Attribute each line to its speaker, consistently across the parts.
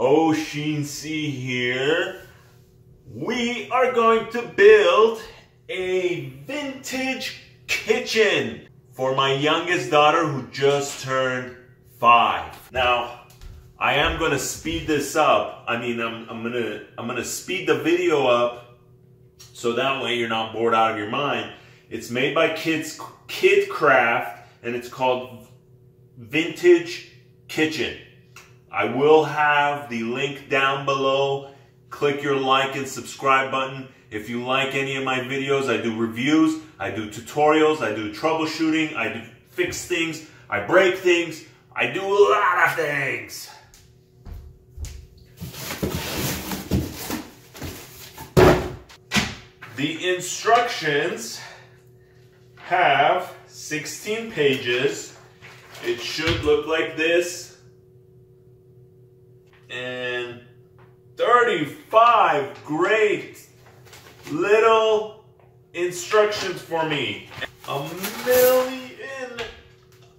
Speaker 1: Osheen C here. We are going to build a vintage kitchen for my youngest daughter who just turned five. Now, I am gonna speed this up. I mean, I'm, I'm gonna I'm gonna speed the video up so that way you're not bored out of your mind. It's made by Kids KidKraft and it's called Vintage Kitchen. I will have the link down below. Click your like and subscribe button. If you like any of my videos, I do reviews, I do tutorials, I do troubleshooting, I do fix things, I break things, I do a lot of things. The instructions have 16 pages. It should look like this. 35 great little instructions for me. A million,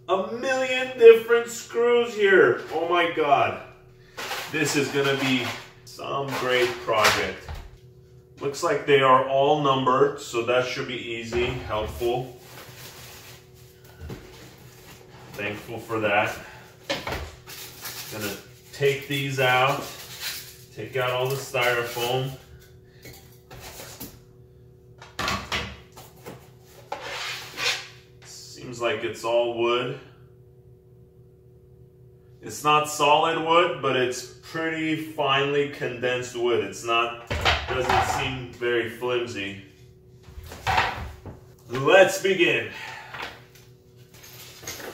Speaker 1: a million different screws here. Oh my God. This is gonna be some great project. Looks like they are all numbered, so that should be easy, helpful. Thankful for that. Gonna take these out, take out all the styrofoam. Seems like it's all wood. It's not solid wood, but it's pretty finely condensed wood. It's not, doesn't seem very flimsy. Let's begin.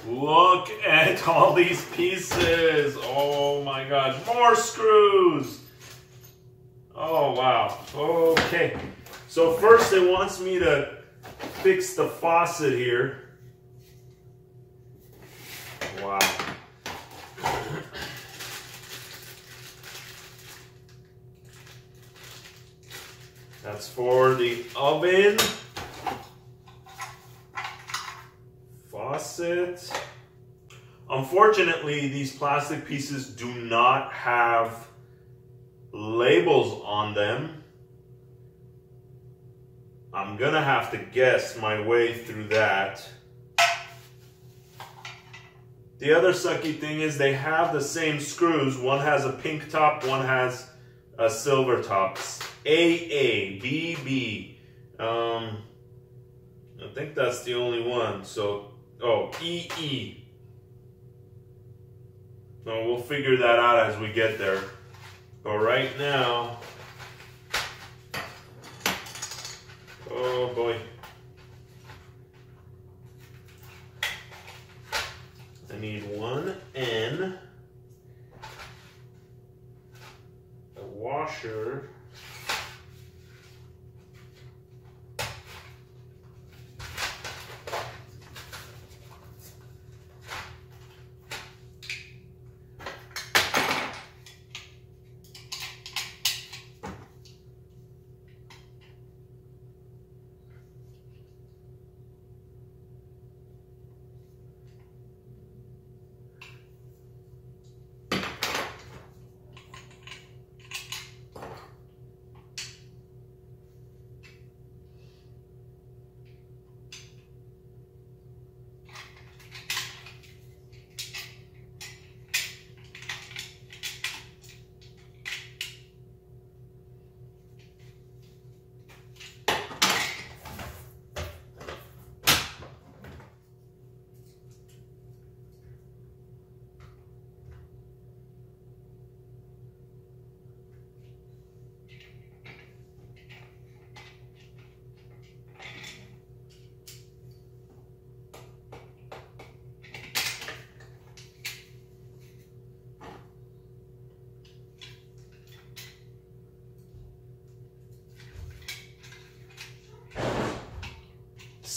Speaker 1: Look at all these pieces. Oh my gosh, more screws. Oh wow, okay. So first it wants me to fix the faucet here. Wow. That's for the oven. Faucet. Unfortunately, these plastic pieces do not have labels on them. I'm gonna have to guess my way through that. The other sucky thing is they have the same screws. One has a pink top, one has a silver top. AA, BB. Um, I think that's the only one. So, oh, EE. No, we'll figure that out as we get there. But right now, oh boy. I need one N, a washer,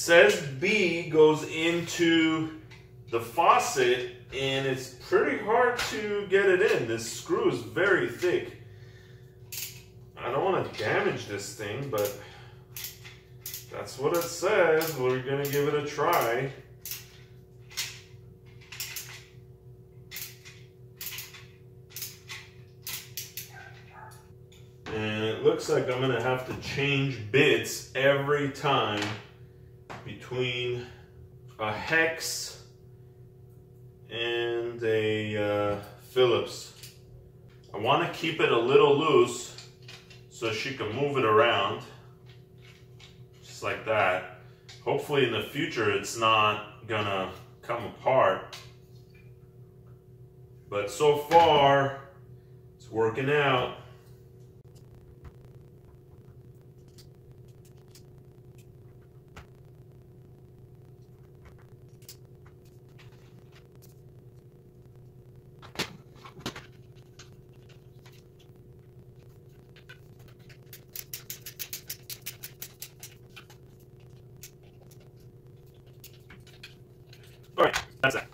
Speaker 1: says B goes into the faucet and it's pretty hard to get it in. This screw is very thick. I don't want to damage this thing, but that's what it says. We're going to give it a try. And it looks like I'm gonna have to change bits every time between a hex and a uh, Phillips. I want to keep it a little loose so she can move it around just like that. Hopefully in the future it's not gonna come apart. But so far it's working out. All right, that's that.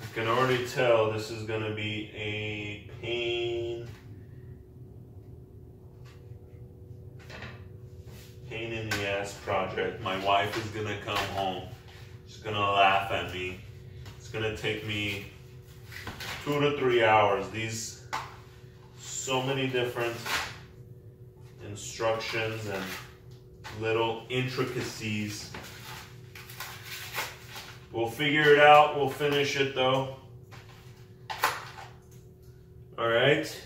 Speaker 1: I can already tell this is going to be a pain. Pain in the ass project. My wife is to come home. She's to laugh at me. It's to take me two to three hours. These so many different instructions and little intricacies. We'll figure it out. We'll finish it though. All right.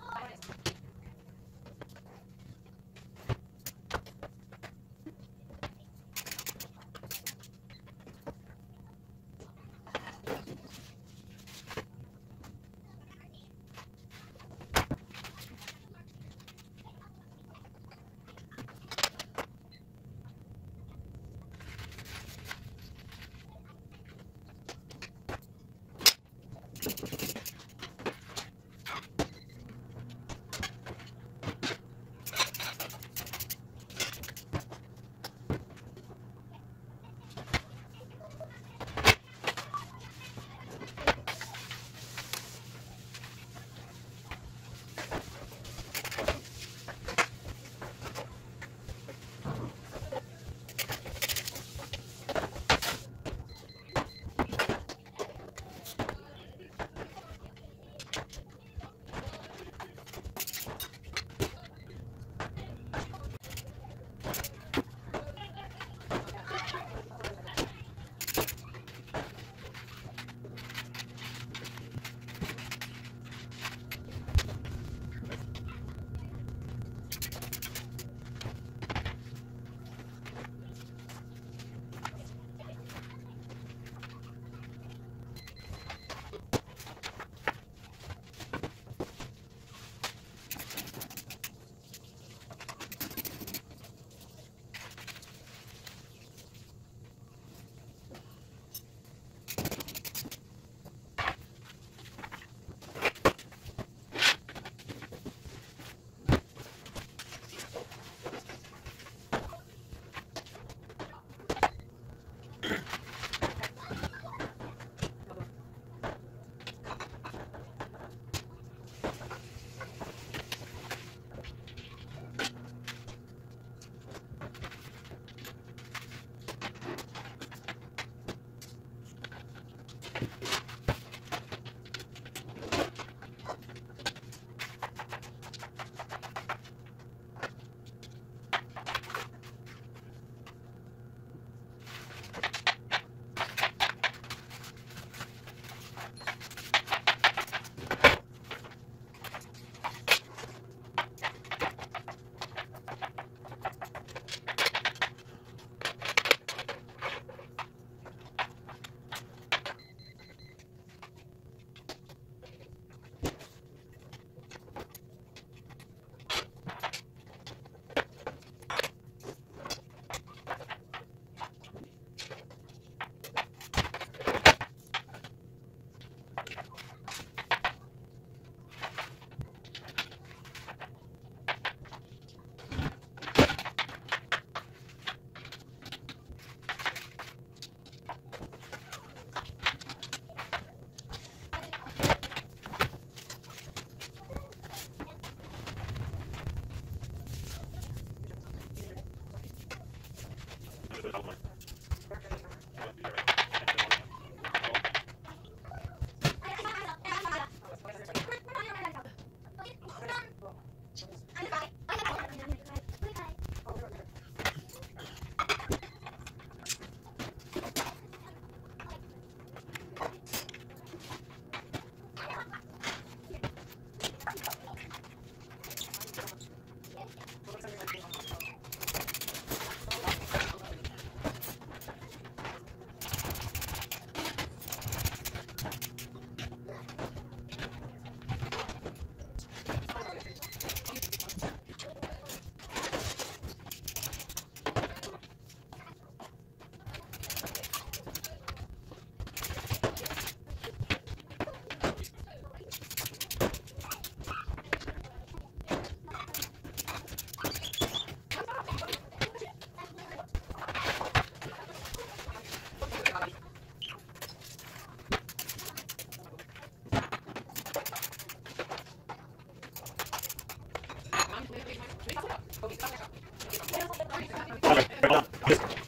Speaker 1: Come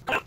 Speaker 1: on.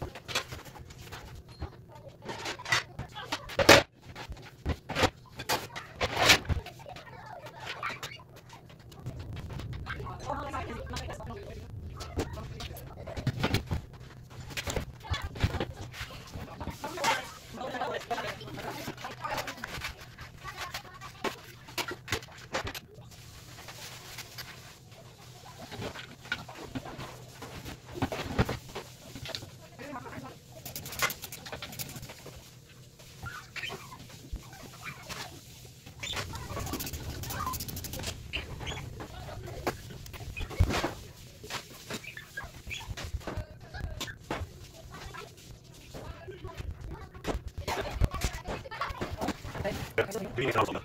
Speaker 1: No, no, no,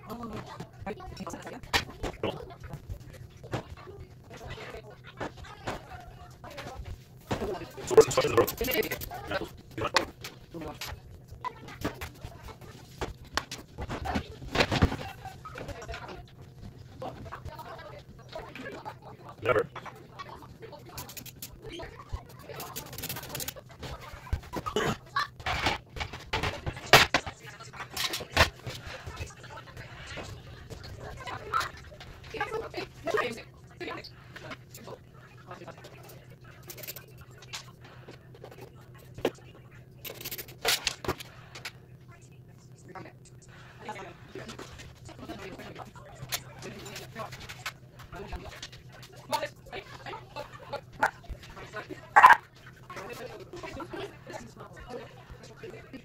Speaker 1: no,
Speaker 2: Never.
Speaker 3: Oh,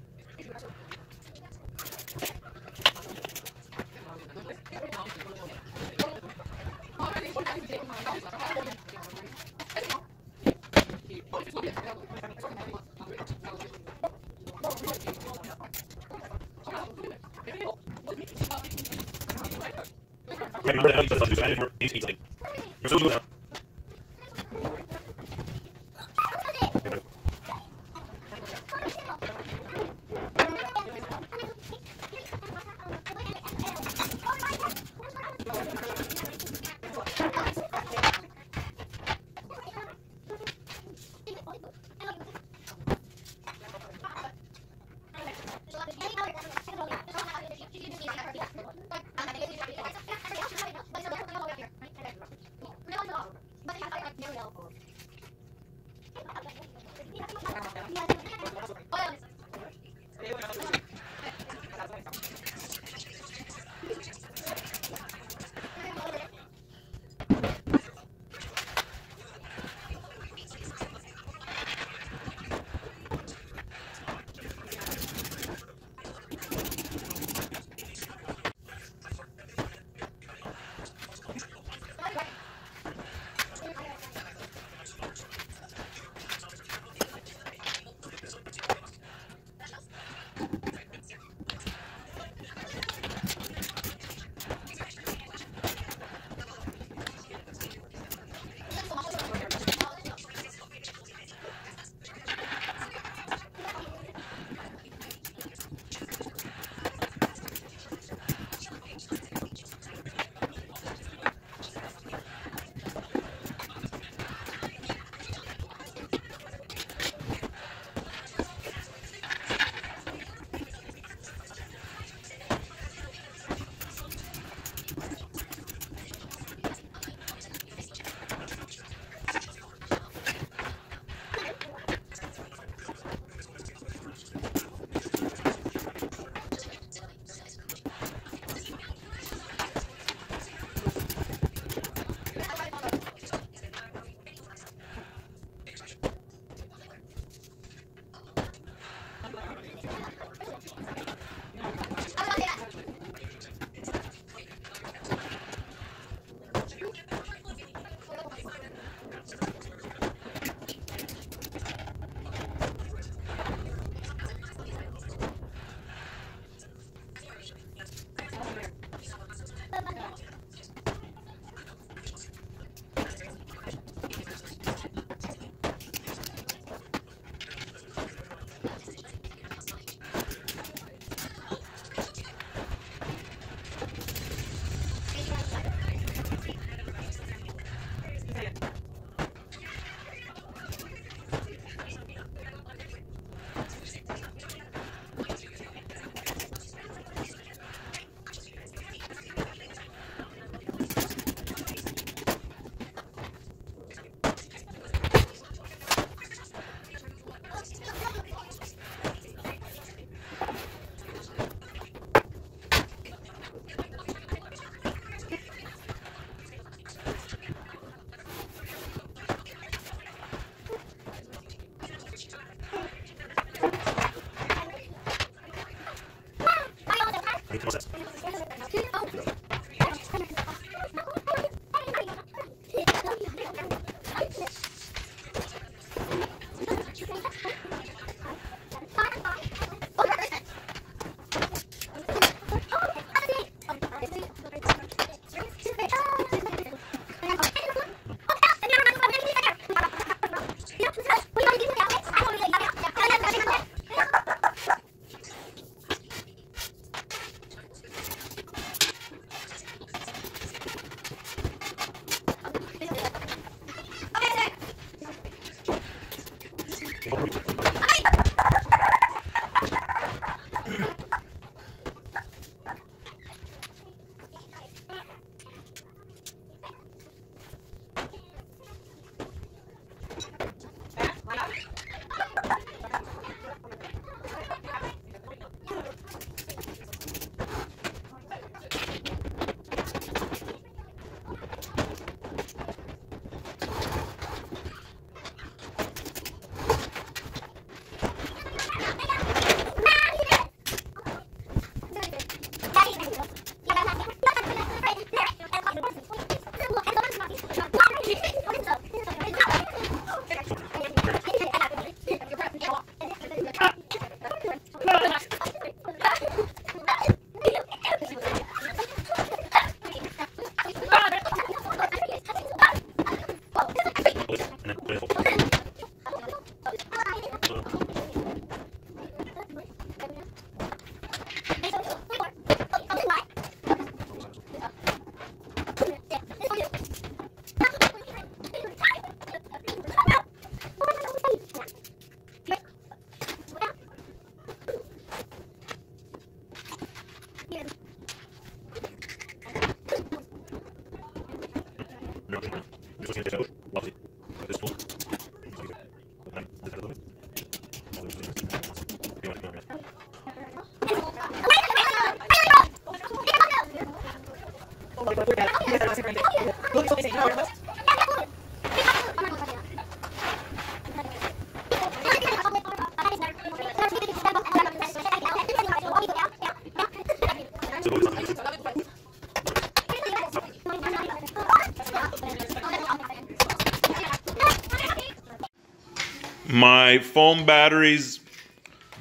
Speaker 1: My phone batteries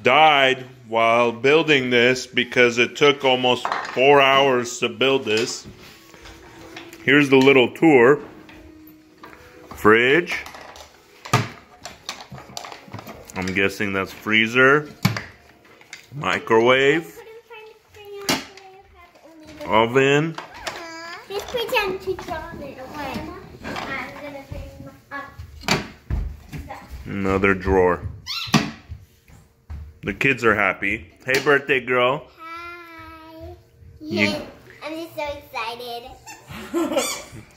Speaker 1: died while building this because it took almost four hours to build this. Here's the little tour. Fridge. I'm guessing that's freezer. Microwave. Oven.
Speaker 4: Just pretend to draw
Speaker 1: Another drawer. The kids are happy. Hey, birthday girl.
Speaker 4: Hi.
Speaker 1: You-
Speaker 4: I'm just so excited.